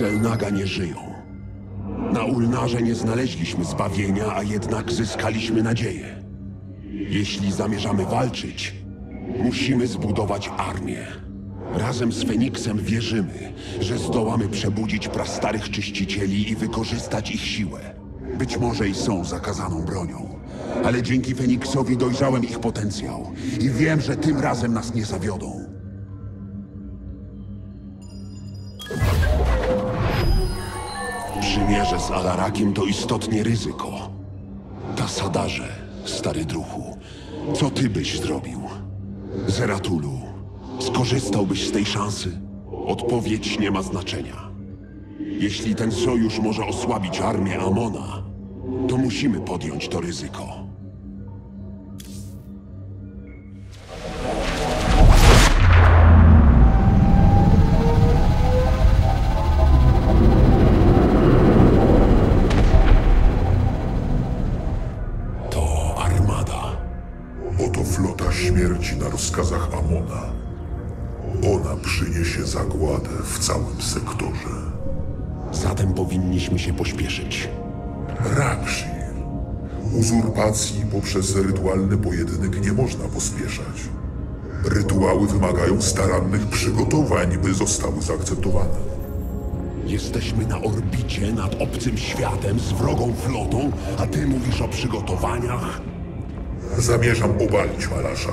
Xelnaga nie żyją. Na Ulnarze nie znaleźliśmy zbawienia, a jednak zyskaliśmy nadzieję. Jeśli zamierzamy walczyć, musimy zbudować armię. Razem z Feniksem wierzymy, że zdołamy przebudzić prastarych czyścicieli i wykorzystać ich siłę. Być może i są zakazaną bronią, ale dzięki Feniksowi dojrzałem ich potencjał i wiem, że tym razem nas nie zawiodą. Z Alarakiem to istotnie ryzyko. Tasadarze, stary druhu, co ty byś zrobił? Zeratulu, skorzystałbyś z tej szansy? Odpowiedź nie ma znaczenia. Jeśli ten sojusz może osłabić armię Amona, to musimy podjąć to ryzyko. Rozkazach Amona. Ona przyniesie zagładę w całym sektorze. Zatem powinniśmy się pośpieszyć. Rakshir. Uzurpacji poprzez rytualny pojedynek nie można pospieszać. Rytuały wymagają starannych przygotowań, by zostały zaakceptowane. Jesteśmy na orbicie nad obcym światem z wrogą flotą, a ty mówisz o przygotowaniach? Zamierzam obalić Malasza,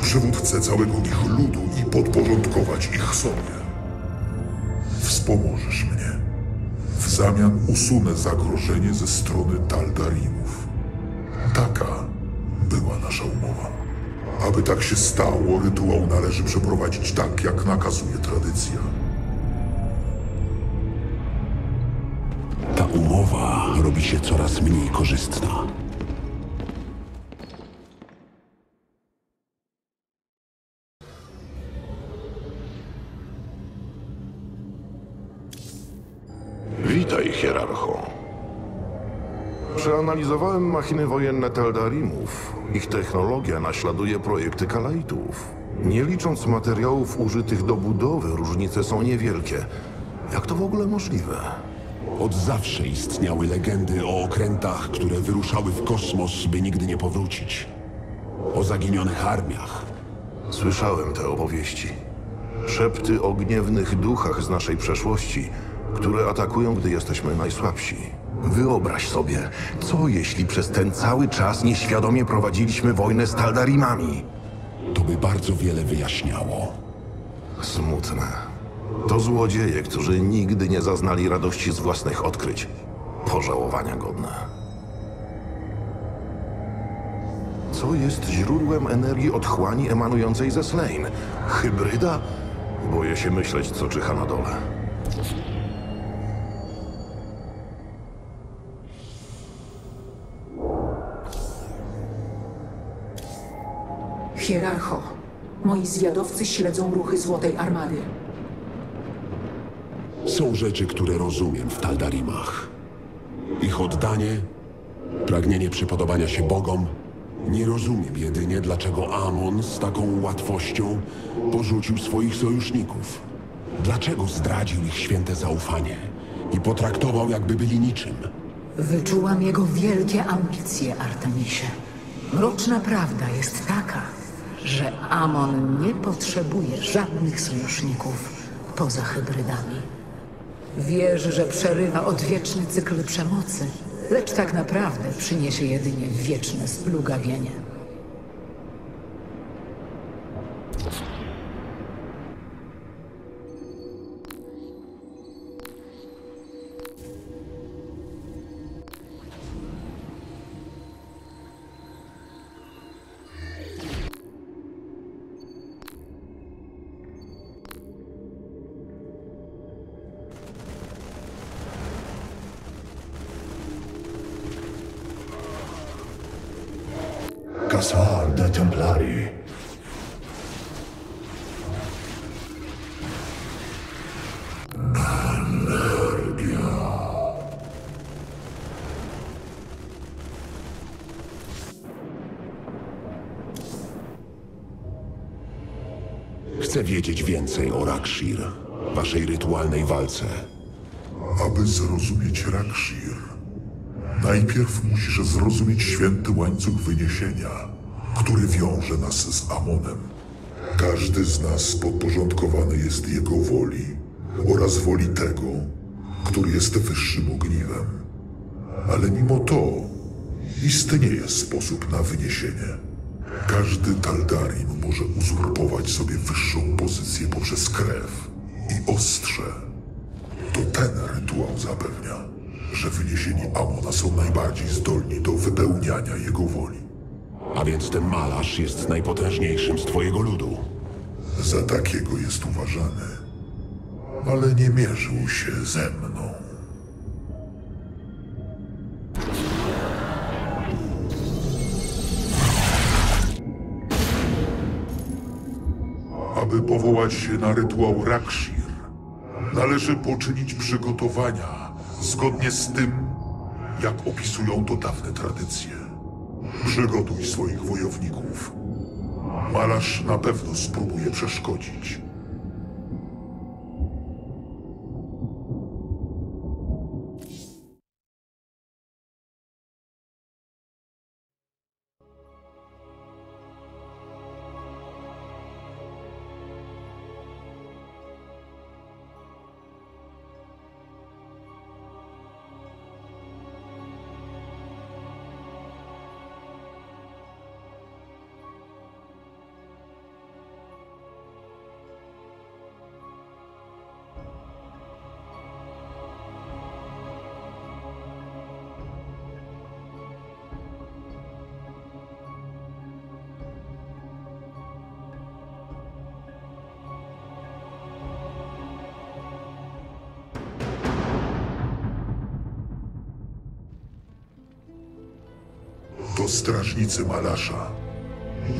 przywódcę całego ich ludu i podporządkować ich sobie. Wspomożesz mnie. W zamian usunę zagrożenie ze strony Taldarimów. Taka była nasza umowa. Aby tak się stało, rytuał należy przeprowadzić tak, jak nakazuje tradycja. Ta umowa robi się coraz mniej korzystna. Przeanalizowałem machiny wojenne Teldarimów. Ich technologia naśladuje projekty Kalaitów. Nie licząc materiałów użytych do budowy, różnice są niewielkie. Jak to w ogóle możliwe? Od zawsze istniały legendy o okrętach, które wyruszały w kosmos, by nigdy nie powrócić. O zaginionych armiach. Słyszałem te opowieści. Szepty o gniewnych duchach z naszej przeszłości, które atakują, gdy jesteśmy najsłabsi. Wyobraź sobie, co jeśli przez ten cały czas nieświadomie prowadziliśmy wojnę z Taldarimami? To by bardzo wiele wyjaśniało. Smutne. To złodzieje, którzy nigdy nie zaznali radości z własnych odkryć. Pożałowania godne. Co jest źródłem energii otchłani emanującej ze Slane? Hybryda? Boję się myśleć, co czyha na dole. Hierarcho, moi zwiadowcy śledzą ruchy Złotej Armady. Są rzeczy, które rozumiem w Taldarimach. Ich oddanie, pragnienie przypodobania się bogom. Nie rozumiem jedynie, dlaczego Amon z taką łatwością porzucił swoich sojuszników. Dlaczego zdradził ich święte zaufanie i potraktował, jakby byli niczym. Wyczułam jego wielkie ambicje, Artemisie. Mroczna prawda jest taka, że Amon nie potrzebuje żadnych sojuszników poza hybrydami. Wierzy, że przerywa odwieczny cykl przemocy, lecz tak naprawdę przyniesie jedynie wieczne splugawienie. Chcę wiedzieć więcej o Rakshir, waszej rytualnej walce. Aby zrozumieć Rakshir, najpierw musisz zrozumieć święty łańcuch wyniesienia, który wiąże nas z Amonem. Każdy z nas podporządkowany jest jego woli oraz woli tego, który jest wyższym ogniwem. Ale mimo to istnieje sposób na wyniesienie. Każdy Taldarin może uzurpować sobie wyższą pozycję poprzez krew i ostrze. To ten rytuał zapewnia, że wyniesieni Amona są najbardziej zdolni do wypełniania jego woli. A więc ten malarz jest najpotężniejszym z twojego ludu. Za takiego jest uważany, ale nie mierzył się ze mną. Aby powołać się na rytuał Rakshir, należy poczynić przygotowania zgodnie z tym, jak opisują to dawne tradycje. Przygotuj swoich wojowników. Malarz na pewno spróbuje przeszkodzić. To strażnicy malarza.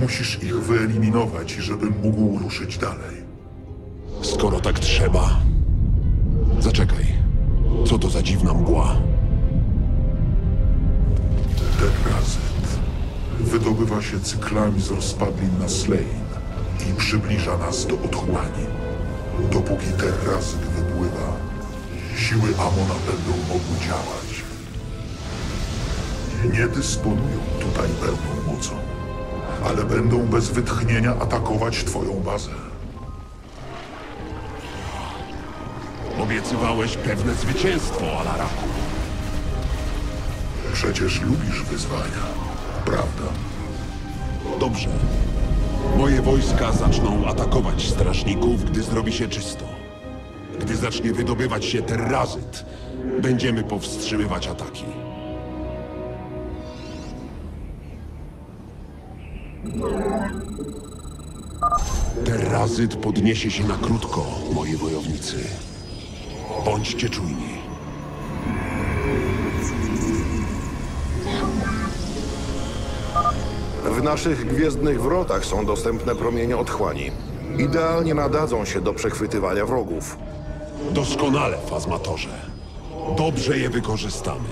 Musisz ich wyeliminować, żebym mógł ruszyć dalej. Skoro tak trzeba. Zaczekaj. Co to za dziwna mgła? Terrazyt wydobywa się cyklami z rozpadlin na Slein i przybliża nas do otchłani. Dopóki terrazyt wypływa, siły Amona będą mogły działać. Nie dysponują tutaj pełną mocą, ale będą bez wytchnienia atakować twoją bazę. Obiecywałeś pewne zwycięstwo, Alaraku. Przecież lubisz wyzwania, prawda? Dobrze. Moje wojska zaczną atakować strażników, gdy zrobi się czysto. Gdy zacznie wydobywać się terrazyt, będziemy powstrzymywać ataki. Terrazyt podniesie się na krótko, moi wojownicy. Bądźcie czujni. W naszych gwiezdnych wrotach są dostępne promienie otchłani. Idealnie nadadzą się do przechwytywania wrogów. Doskonale, Fazmatorze. Dobrze je wykorzystamy.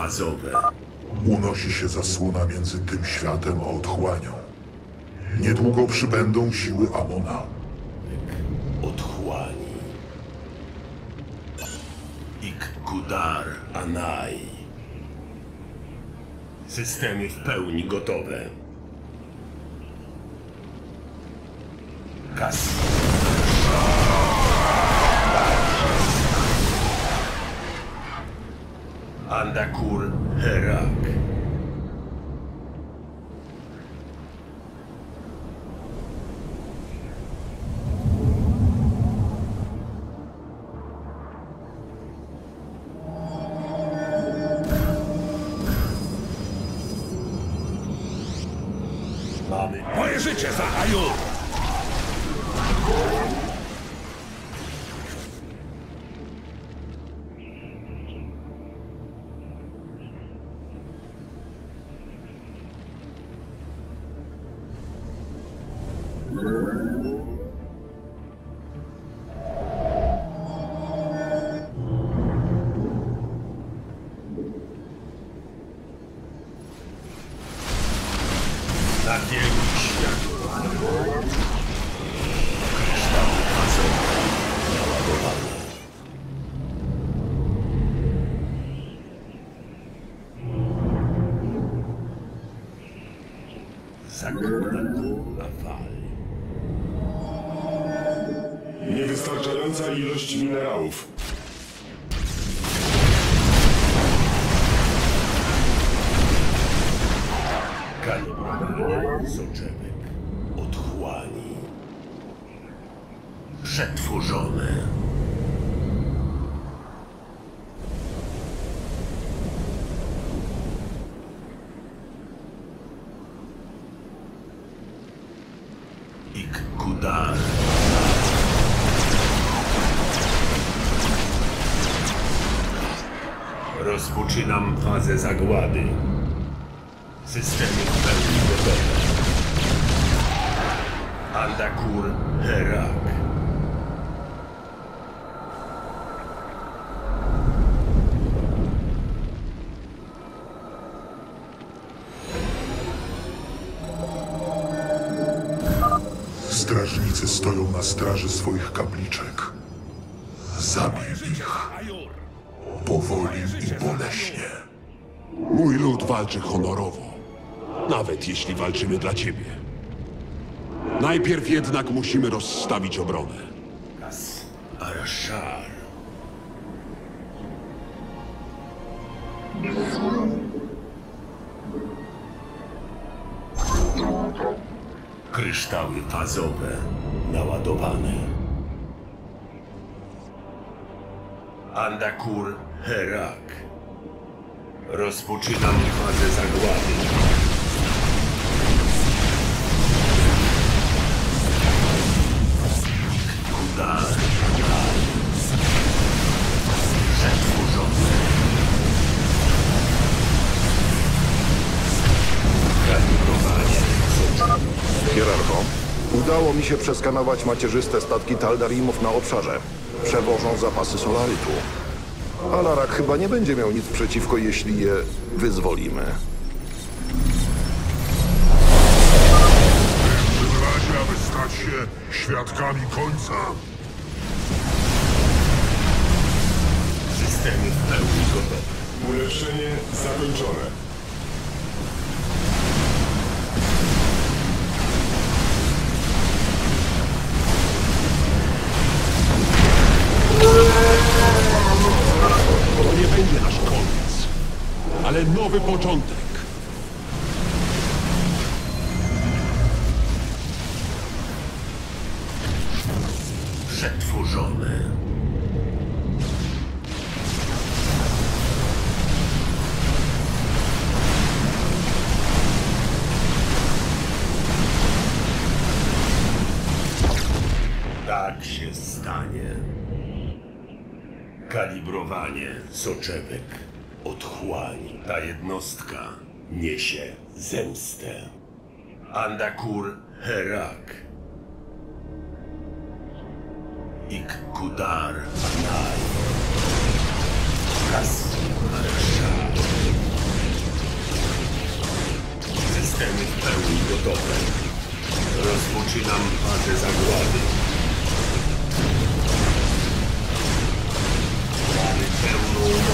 Fazowe. Unosi się zasłona między tym światem a otchłanią. Niedługo przybędą siły Amona. Otchłani. Ik-Gudar Anai. Systemy w pełni gotowe. Andakur Herak. Auf. Zagłady. Systemy w pełni gotowe. Andakur Herak. Strażnicy stoją na straży swoich kapliczek. Walczy honorowo. Nawet jeśli walczymy dla ciebie. Najpierw jednak musimy rozstawić obronę. As Arashar. Kryształy fazowe naładowane. Andakur Herak. Rozpoczynam fazę zagłady. Kudar. Przetworzone. Kalibrowanie. Hierarcho, udało mi się przeskanować macierzyste statki Taldarimów na obszarze. Przewożą zapasy solarytu. Alarak chyba nie będzie miał nic przeciwko, jeśli je wyzwolimy. W razie, aby stać się świadkami końca. Systemy w pełni gotowe. Ulepszenie zakończone. Nie nasz koniec, ale nowy początek. Przetworzone. Kalibrowanie soczewek. Otchłań. Ta jednostka niesie zemstę. Andakur Herak. Ik-Kudar Anai. Kas Arashar. Systemy w pełni gotowe. Rozpoczynam fazę zagłady. Pelo...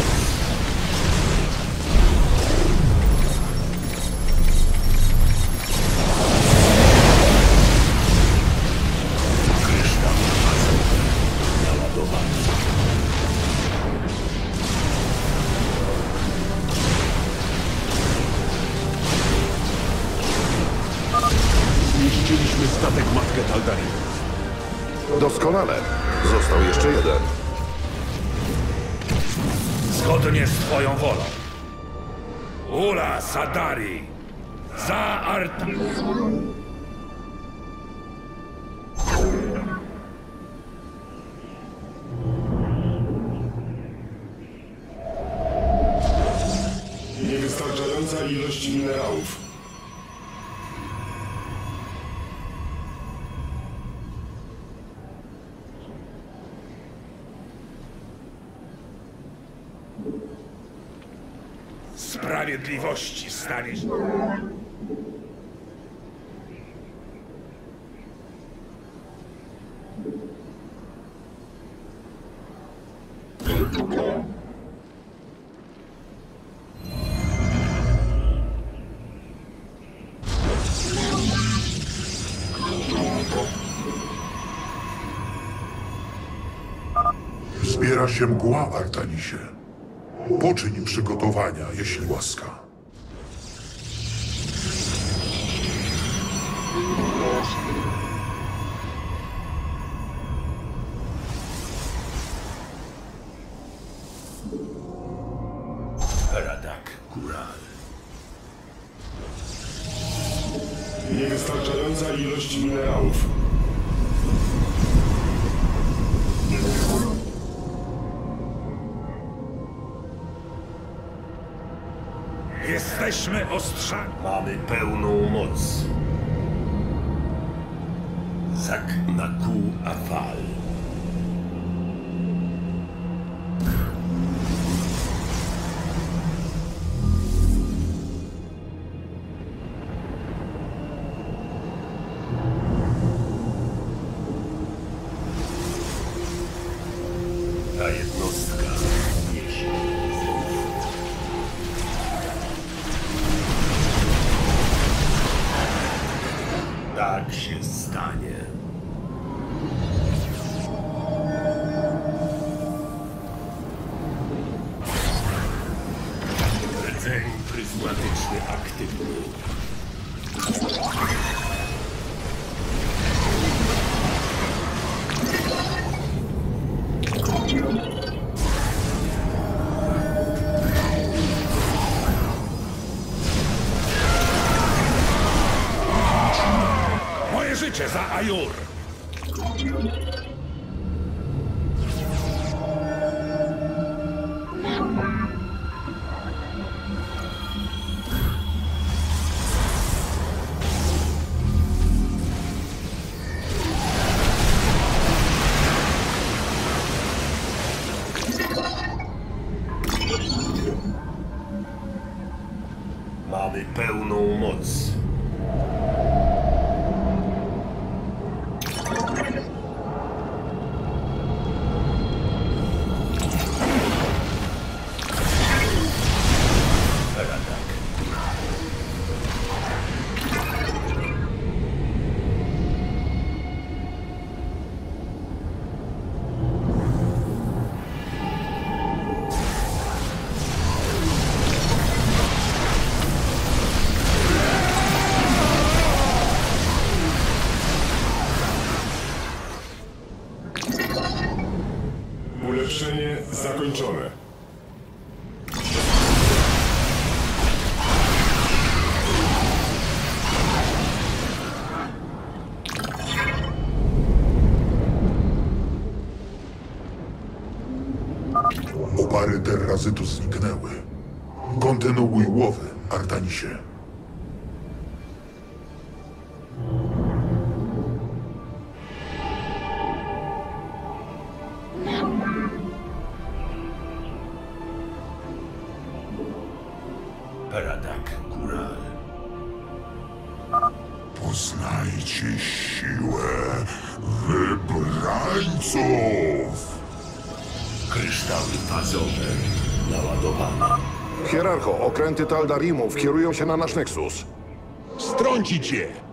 Sprawiedliwości stanie się... Zbiera się mgła, Artanisie. Poczyń przygotowania, jeśli łaska. Jesteśmy ostrzami. Mamy pełną moc. Zak Naku Afal. Zakończone. Opary terrazytu zniknęły. Kontynuuj łowy, Artanisie. Poznajcie siłę wybrańców! Kryształy fazowe naładowane. Hierarcho, okręty Taldarimów kierują się na nasz Nexus. Strącić je!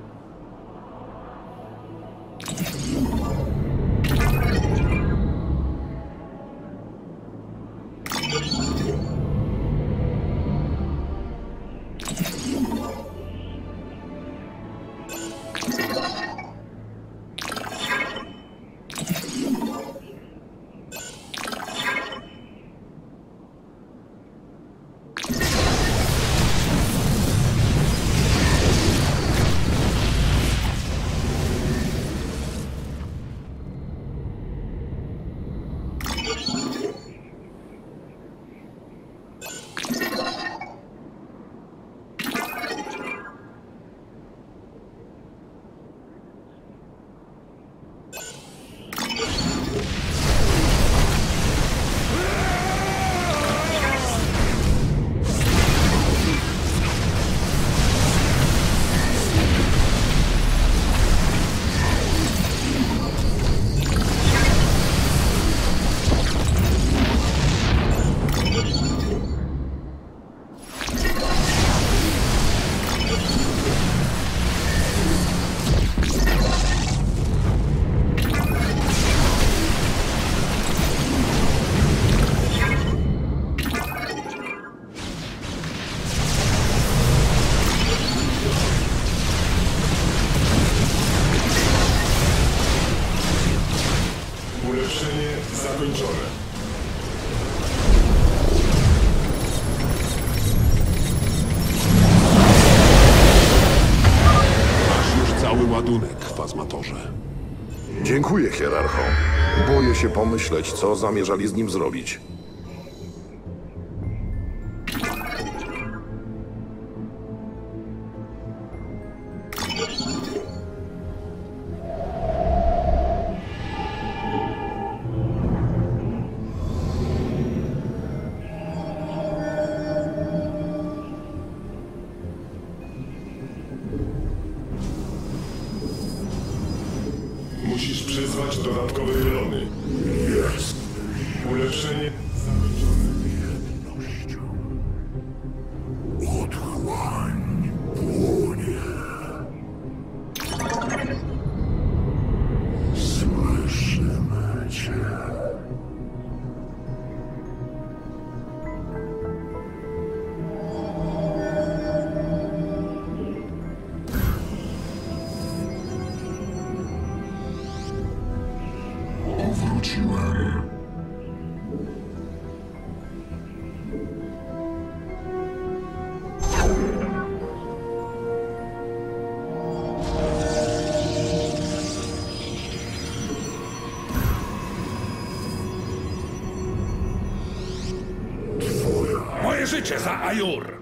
Dziękuję, hierarcho. Boję się pomyśleć, co zamierzali z nim zrobić. Życie za Ajur!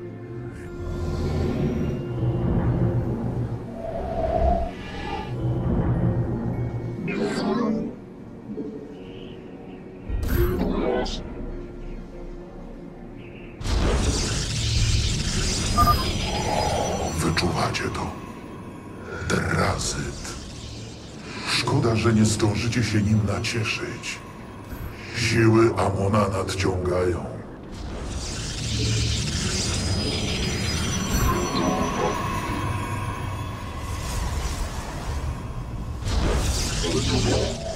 Wyczuwacie to. Terazyt. Szkoda, że nie zdążycie się nim nacieszyć. Siły Amona nadciągają. Let's go.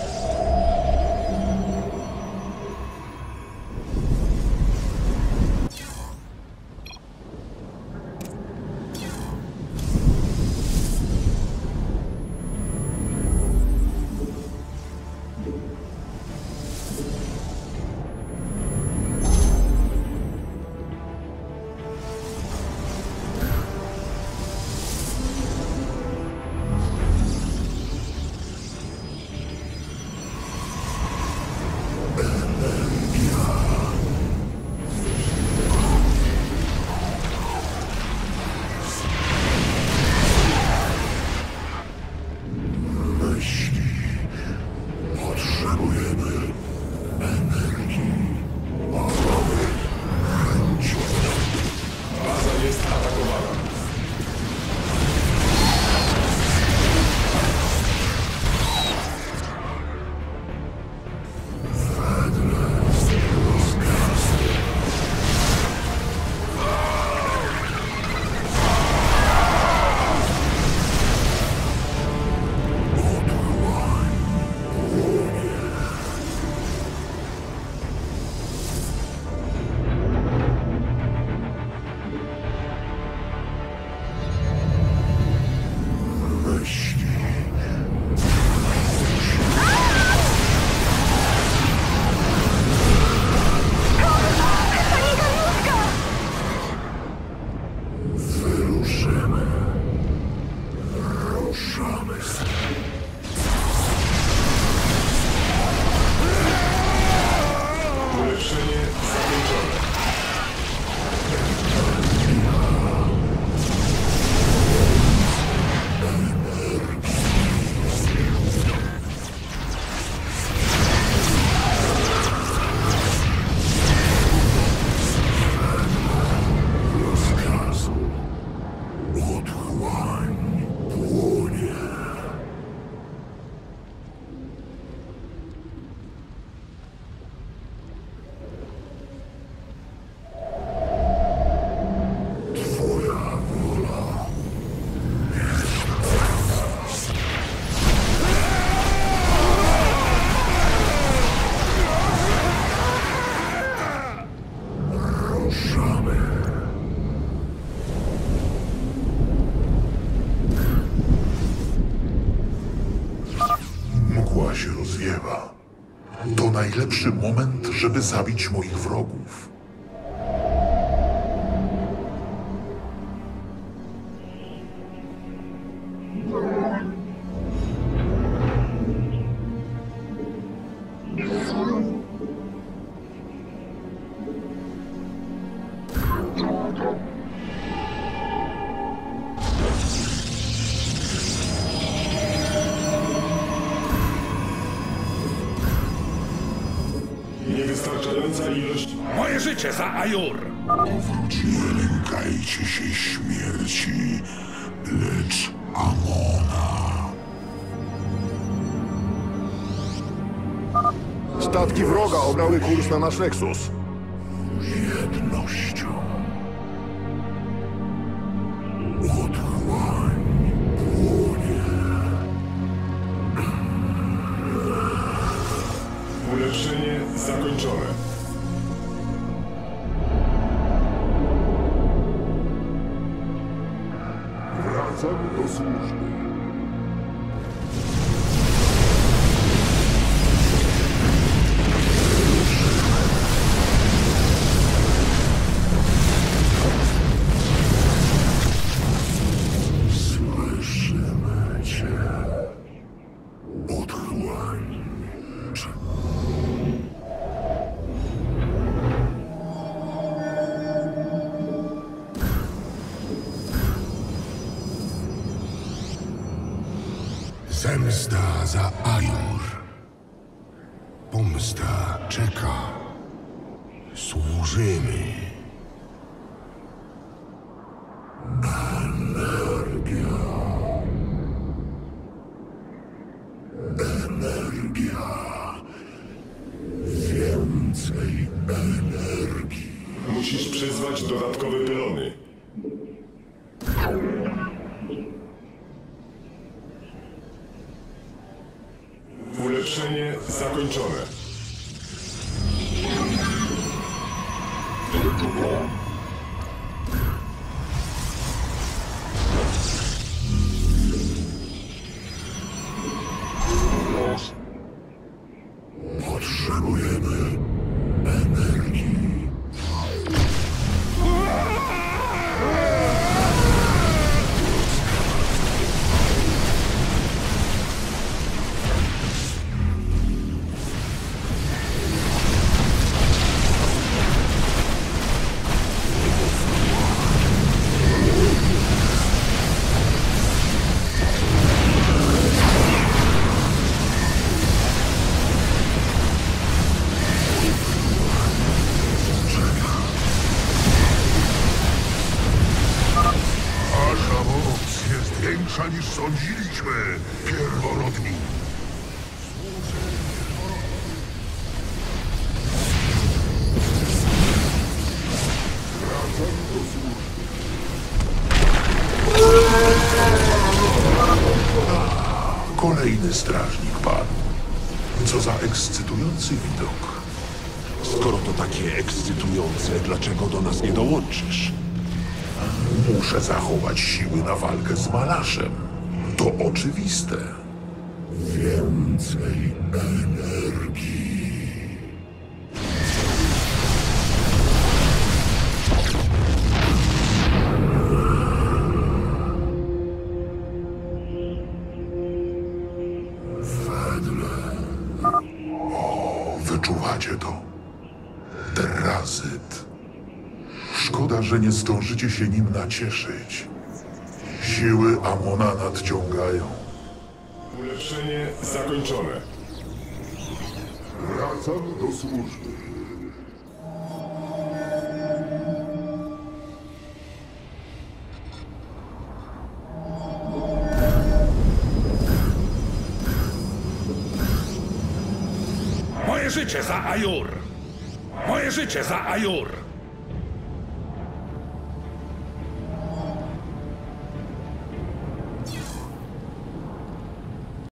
promise. Najlepszy moment, żeby zabić moich wrogów. na nasz Lexus. zachować siły na walkę z malarzem. To oczywiste. Więcej energii. nie zdążycie się nim nacieszyć. Siły Amona nadciągają. Ulepszenie zakończone. Wracam do służby. Moje życie za Ajur! Moje życie za Ajur!